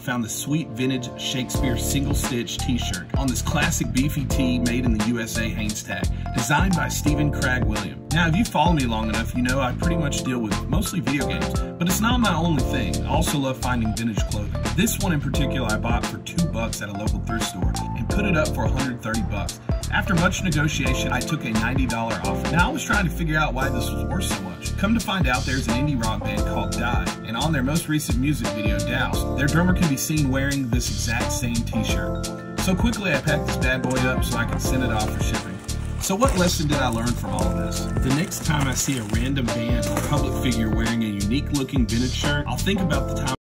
found the sweet vintage Shakespeare single stitch t-shirt on this classic beefy tee made in the USA Hanes tag, designed by Steven Cragg William. Now, if you follow me long enough, you know I pretty much deal with mostly video games, but it's not my only thing. I also love finding vintage clothing. This one in particular I bought for two bucks at a local thrift store and put it up for 130 bucks. After much negotiation, I took a $90 offer. Now I was trying to figure out why this was worth so much. Come to find out there's an indie rock band called DIIV, and on their most recent music video, Doused, their drummer can be seen wearing this exact same t-shirt. So quickly I packed this bad boy up so I can send it off for shipping. So what lesson did I learn from all of this? The next time I see a random band or public figure wearing a unique looking vintage shirt, I'll think about the time